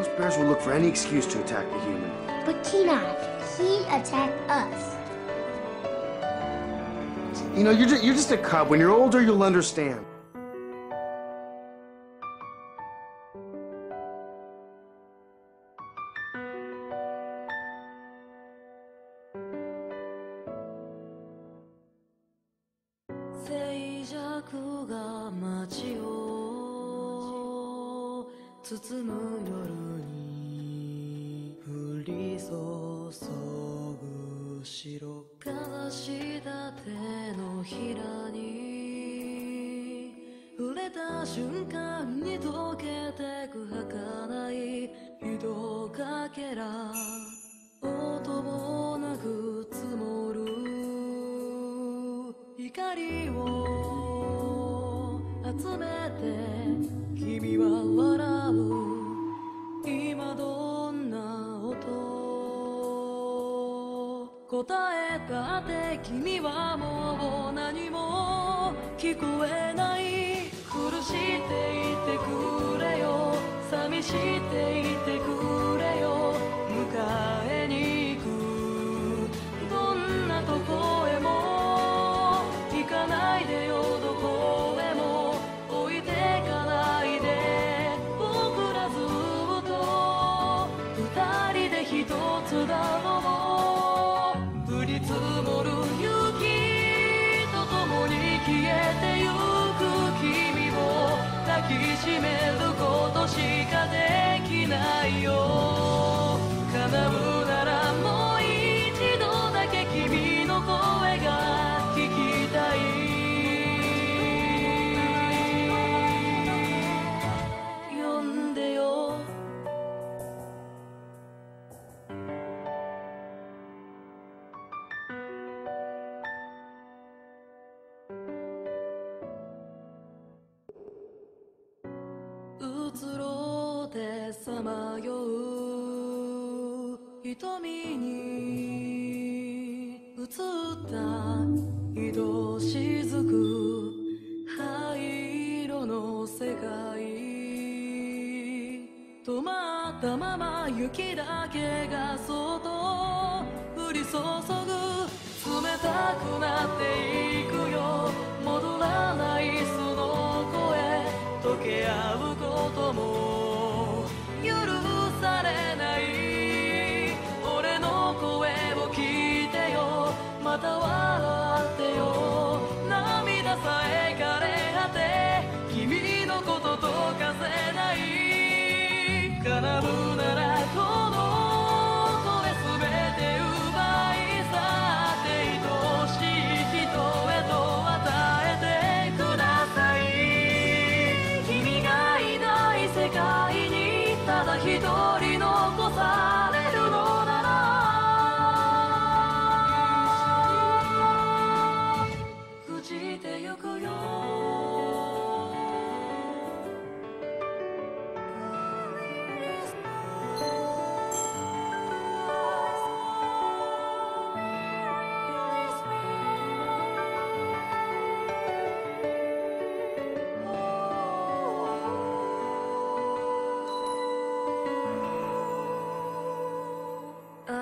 Those bears will look for any excuse to attack the human. But Kenai, he attacked us. You know, you're just, you're just a cub. When you're older, you'll understand. 包む夜に降り注ぐ白かざした手のひらに触れた瞬間に溶けてく儚い糸かけら。音もなく積もる。怒りを集めて君は笑うマドン音答えたって君はもう何も聞こえない。苦しいていてくれよ。寂しいていてくれ一つだもの降り積もる雪と共に消えてゆく君を抱きしめることしうつろでてさまよう瞳に映った移動しずく灰色の世界止まったまま雪だけがそっと降り注ぐ冷たくなっていくよ戻らない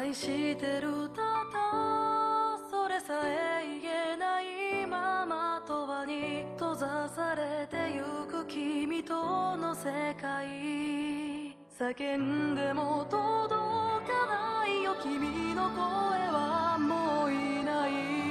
愛してるただそれさえ言えないままとわに閉ざされてゆく君との世界。叫んでも届かないよ君の声はもういない。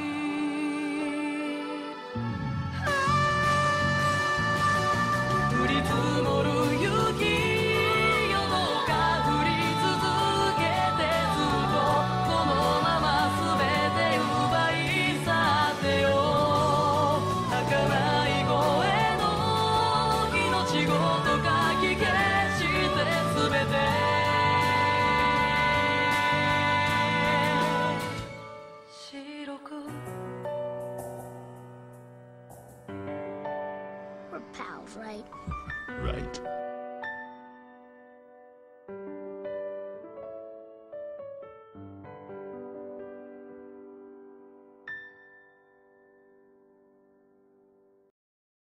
We're pals, right? Right.